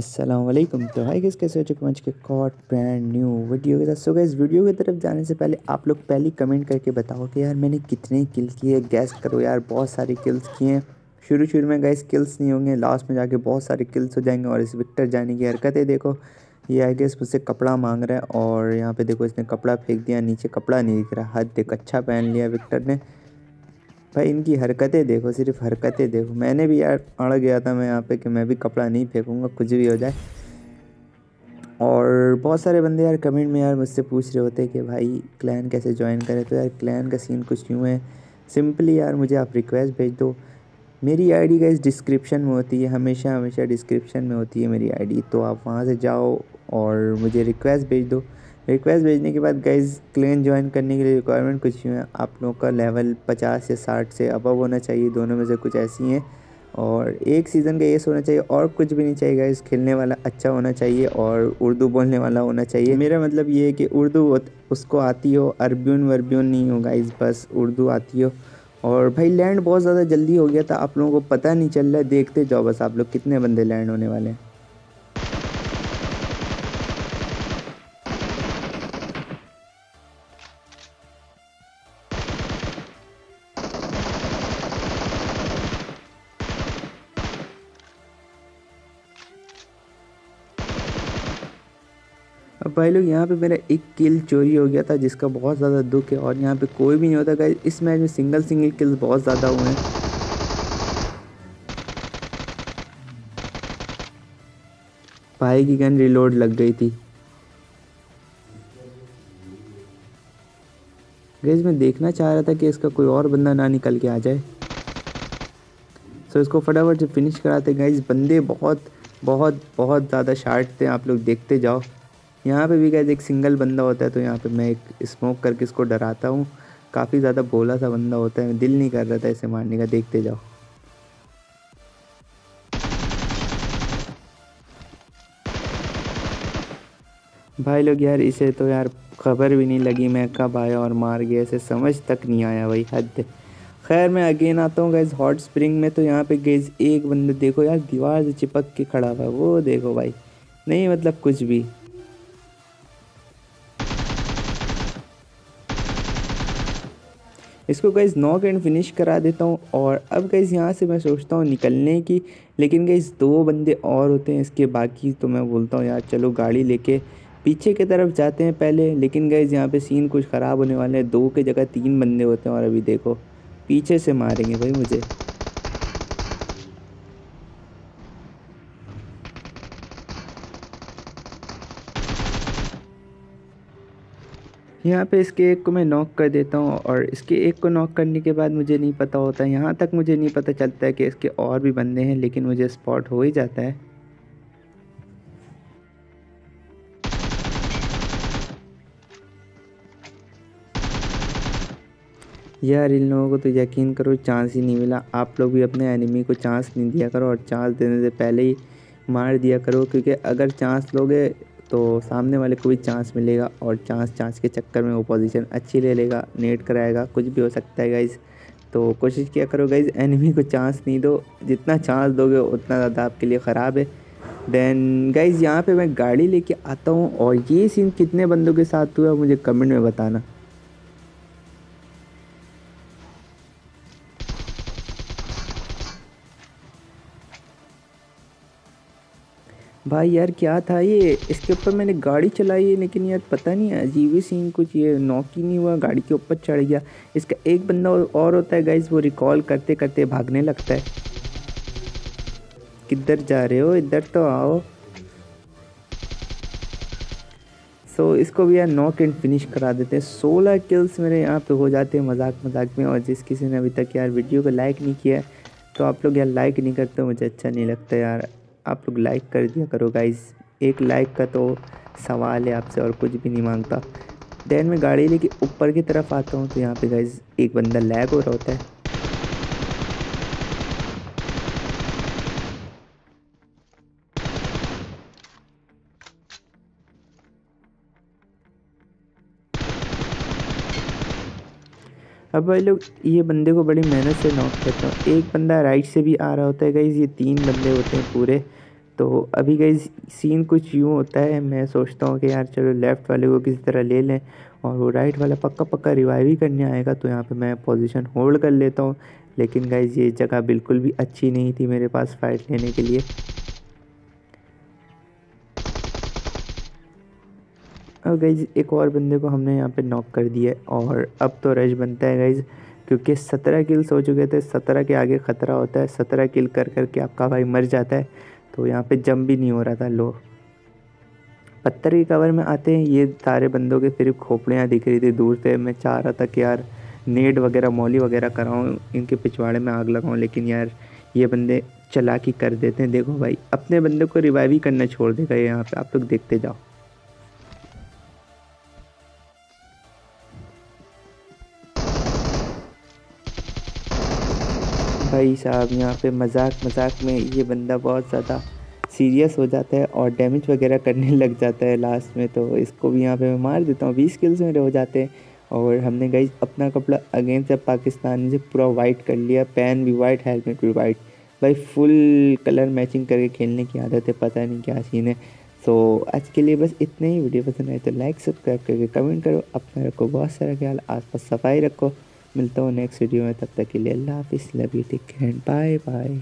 वालेकुम तो hi guys कैसे हो? चुके मंच के कॉट ब्रांड न्यू वीडियो के साथ। सो गाइस वीडियो की तरफ़ जाने से पहले आप लोग पहले कमेंट करके बताओ कि यार मैंने कितने किल किए? गैस करो यार, बहुत सारे किल्स किए हैं। शुरू शुरू में गाइस किल्स नहीं होंगे। लास्ट में जाके बहुत सारे किल्स हो जाएँगे और इस विक्टर जाने की हरकतें देखो, ये आई गेस मुझसे कपड़ा मांग रहा है और यहाँ पे देखो इसने कपड़ा फेंक दिया, नीचे कपड़ा नहीं दिख रहा। हद देख अच्छा पहन लिया विक्टर ने। भाई, इनकी हरकतें देखो, सिर्फ़ हरकतें देखो। मैंने भी यार अड़ गया था मैं यहाँ पे कि मैं भी कपड़ा नहीं फेंकूँगा, कुछ भी हो जाए। और बहुत सारे बंदे यार कमेंट में यार मुझसे पूछ रहे होते कि भाई, क्लैन कैसे ज्वाइन करें? तो यार क्लैन का सीन कुछ यूँ है। सिंपली यार मुझे आप रिक्वेस्ट भेज दो। मेरी आईडी इस डिस्क्रिप्शन में होती है हमेशा हमेशा डिस्क्रिप्शन में होती है मेरी आईडी तो आप वहाँ से जाओ और मुझे रिक्वेस्ट भेज दो। रिक्वेस्ट भेजने के बाद गाइज़ क्लेन ज्वाइन करने के लिए रिक्वायरमेंट कुछ है। आप लोगों का लेवल पचास या साठ से अबव होना चाहिए। दोनों में से कुछ ऐसी हैं। और एक सीज़न का एस होना चाहिए और कुछ भी नहीं चाहिए गाइज़ खेलने वाला अच्छा होना चाहिए और उर्दू बोलने वाला होना चाहिए। मेरा मतलब ये है कि उर्दू उसको आती हो अरबियन वर्बियन नहीं हो गाइज़ बस उर्दू आती हो। और भाई लैंड बहुत ज़्यादा जल्दी हो गया था। आप लोगों को पता नहीं चल रहा है। देखते जाओ बस आप लोग कितने बंदे लैंड होने वाले हैं। अब भाई लोग, यहाँ पे मेरा एक किल चोरी हो गया था, जिसका बहुत ज़्यादा दुख है और यहाँ पे कोई भी नहीं होता। गाइस इस मैच में सिंगल सिंगल किल्स बहुत ज़्यादा हुए हैं। भाई की गन रिलोड लग गई थी। गैस मैं देखना चाह रहा था कि इसका कोई और बंदा ना निकल के आ जाए। सो इसको फटाफट से फिनिश कराते गए बंदे बहुत बहुत बहुत ज़्यादा शार्ट थे। आप लोग देखते जाओ। यहाँ पे भी गैस एक सिंगल बंदा होता है तो यहाँ पे मैं एक स्मोक करके इसको डराता हूँ। काफ़ी ज़्यादा बोला सा बंदा होता है, दिल नहीं कर रहा था इसे मारने का, देखते जाओ। भाई लोग यार, इसे तो यार खबर भी नहीं लगी मैं कब आया और मार गया, इसे समझ तक नहीं आया भाई, हद खैर मैं अगेन आता हूँ गैस हॉट स्प्रिंग में तो यहाँ पे गैस एक बंदे, देखो यार, दीवार से चिपक के खड़ा हुआ वो देखो भाई, नहीं मतलब कुछ भी। इसको गैस नॉक एंड फिनिश करा देता हूँ और अब गैस यहाँ से मैं सोचता हूँ निकलने की, लेकिन गैस दो बंदे और होते हैं इसके बाकी तो मैं बोलता हूँ यार चलो गाड़ी लेके पीछे की तरफ़ जाते हैं पहले, लेकिन गैस यहाँ पे सीन कुछ ख़राब होने वाले हैं। दो के जगह तीन बंदे होते हैं और अभी देखो, पीछे से मारेंगे भाई मुझे। यहाँ पे इसके एक को मैं नॉक कर देता हूँ और इसके एक को नॉक करने के बाद मुझे नहीं पता होता, यहाँ तक मुझे नहीं पता चलता है कि इसके और भी बंदे हैं, लेकिन मुझे स्पॉट हो ही जाता है। यार, इन लोगों को तो यकीन करो चांस ही नहीं मिला। आप लोग भी अपने एनिमी को चांस नहीं दिया करो और चांस देने से पहले ही मार दिया करो, क्योंकि अगर चांस लोगे तो सामने वाले को भी चांस मिलेगा और चांस चांस के चक्कर में वो पोजीशन अच्छी ले लेगा नेट कराएगा, कुछ भी हो सकता है गाइज़ तो कोशिश किया करो गाइज़ एनिमी को चांस नहीं दो, जितना चांस दोगे उतना ज़्यादा आपके लिए ख़राब है। देन गाइज़ यहाँ पे मैं गाड़ी लेके आता हूँ और ये सीन कितने बंदों के साथ हुआ मुझे कमेंट में बताना। भाई यार क्या था ये? इसके ऊपर मैंने गाड़ी चलाई है लेकिन यार पता नहीं अजीब ही सीन कुछ ये नॉक ही नहीं हुआ गाड़ी के ऊपर चढ़ गया। इसका एक बंदा और होता है गाइज़ वो रिकॉल करते करते भागने लगता है। किधर जा रहे हो? इधर तो आओ। सो so, इसको भी यार नॉक एंड फिनिश करा देते हैं। सोलह किल्स मेरे यहाँ पे हो जाते हैं मज़ाक मज़ाक में और जिस किसी ने अभी तक यार वीडियो को लाइक नहीं किया तो आप लोग यार लाइक नहीं करते मुझे अच्छा नहीं लगता यार। आप लोग लाइक कर दिया करो गाइज़ एक लाइक का तो सवाल है आपसे और कुछ भी नहीं माँगता. देन मैं गाड़ी लेके ऊपर की तरफ़ आता हूँ तो यहाँ पे गाइज़ एक बंदा लैग हो रहा होता है. अब भाई लोग, ये बंदे को बड़ी मेहनत से नॉक करता हूँ। एक बंदा राइट से भी आ रहा होता है गाइज़ ये तीन बंदे होते हैं पूरे। तो अभी गई सीन कुछ यूँ होता है, मैं सोचता हूँ कि यार चलो लेफ़्ट वाले को किसी तरह ले लें और वो राइट वाला पक्का पक्का रिवाइव ही करने आएगा तो यहाँ पे मैं पोजीशन होल्ड कर लेता हूँ। लेकिन गाइज़ ये जगह बिल्कुल भी अच्छी नहीं थी मेरे पास फ़ाइट लेने के लिए। अब गाइज़ एक और बंदे को हमने यहाँ पे नॉक कर दिया और अब तो रश बनता है गाइज़ क्योंकि सत्रह किल्स हो चुके थे, सत्रह के आगे ख़तरा होता है, सत्रह किल कर कर के आपका भाई मर जाता है तो यहाँ पे जम भी नहीं हो रहा था, लो। पत्थर की कवर में आते हैं, ये सारे बंदों के सिर्फ़ खोपड़ियाँ दिख रही थी, दूर से मैं चाह रहा था कि यार नेट वगैरह, मौली वगैरह कराऊँ, इनके पिछवाड़े में आग लगाऊँ, लेकिन यार ये बंदे चलाकी कर देते हैं। देखो भाई, अपने बंदे को रिवाइव ही करना छोड़ देगा यहाँ पे, आप लोग देखते जाओ। भाई साहब, यहाँ पे मज़ाक मज़ाक में ये बंदा बहुत ज़्यादा सीरियस हो जाता है और डैमेज वगैरह करने लग जाता है लास्ट में तो इसको भी यहाँ पे मैं मार देता हूँ। बीस किल्स मेरे हो जाते हैं। और हमने गई अपना कपड़ा अगेंस्ट पाकिस्तान से पूरा वाइट कर लिया पैन भी वाइट हेलमेट भी वाइट भाई फुल कलर मैचिंग करके खेलने की आदत है, पता नहीं क्या सीन है। सो आज के लिए बस इतने ही। वीडियो पसंद आए तो लाइक सब्सक्राइब करके कमेंट करो। अपना रखो, बहुत सारा ख्याल। आसपास सफ़ाई रखो। मिलता हूँ नेक्स्ट वीडियो में, तब तक के लिए अल्लाह हाफिज़ love you take and bye bye